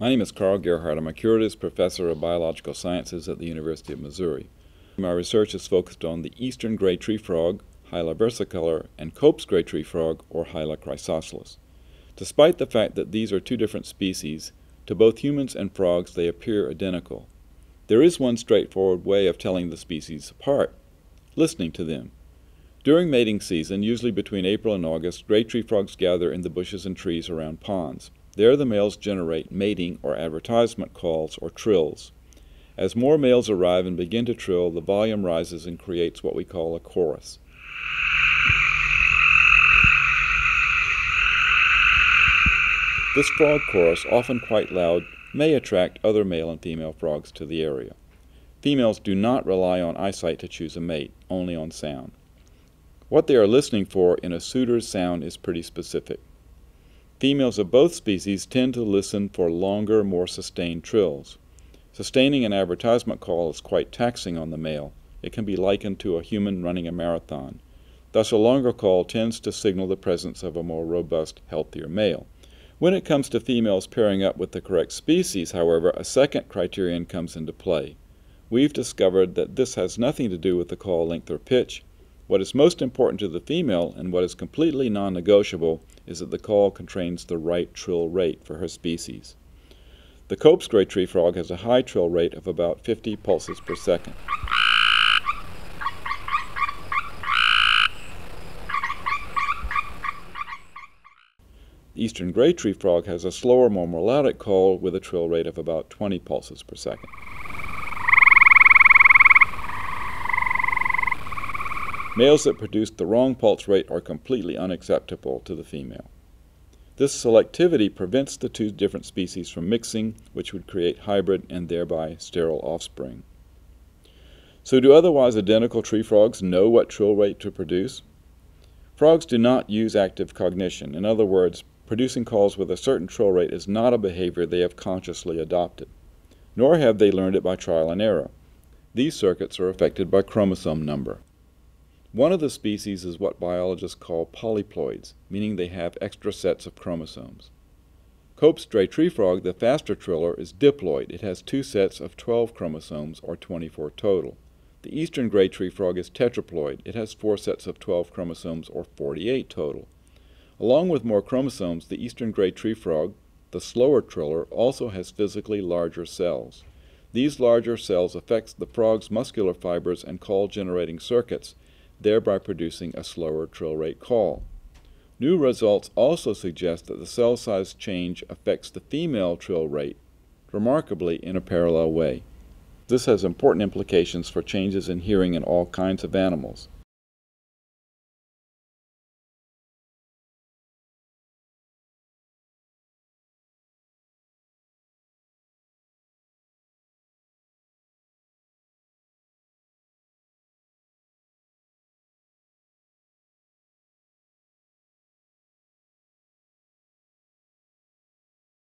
My name is Carl Gerhardt. I'm a Curators' Professor of Biological Sciences at the University of Missouri. My research is focused on the eastern gray tree frog, Hyla versicolor, and Cope's gray tree frog, or Hyla chrysoscelis. Despite the fact that these are two different species, to both humans and frogs they appear identical. There is one straightforward way of telling the species apart listening to them. During mating season, usually between April and August, gray tree frogs gather in the bushes and trees around ponds. There the males generate mating or advertisement calls or trills. As more males arrive and begin to trill, the volume rises and creates what we call a chorus. This frog chorus, often quite loud, may attract other male and female frogs to the area. Females do not rely on eyesight to choose a mate, only on sound. What they are listening for in a suitor's sound is pretty specific. Females of both species tend to listen for longer, more sustained trills. Sustaining an advertisement call is quite taxing on the male. It can be likened to a human running a marathon. Thus, a longer call tends to signal the presence of a more robust, healthier male. When it comes to females pairing up with the correct species, however, a second criterion comes into play. We've discovered that this has nothing to do with the call length or pitch, what is most important to the female and what is completely non negotiable is that the call contains the right trill rate for her species. The Cope's gray tree frog has a high trill rate of about 50 pulses per second. The eastern gray tree frog has a slower, more melodic call with a trill rate of about 20 pulses per second. Males that produce the wrong pulse rate are completely unacceptable to the female. This selectivity prevents the two different species from mixing, which would create hybrid and thereby sterile offspring. So do otherwise identical tree frogs know what trill rate to produce? Frogs do not use active cognition. In other words, producing calls with a certain trill rate is not a behavior they have consciously adopted. Nor have they learned it by trial and error. These circuits are affected by chromosome number. One of the species is what biologists call polyploids, meaning they have extra sets of chromosomes. Cope's gray tree frog, the faster triller, is diploid. It has two sets of 12 chromosomes, or 24 total. The eastern gray tree frog is tetraploid. It has four sets of 12 chromosomes, or 48 total. Along with more chromosomes, the eastern gray tree frog, the slower triller, also has physically larger cells. These larger cells affect the frog's muscular fibers and call generating circuits, thereby producing a slower trill rate call. New results also suggest that the cell size change affects the female trill rate remarkably in a parallel way. This has important implications for changes in hearing in all kinds of animals.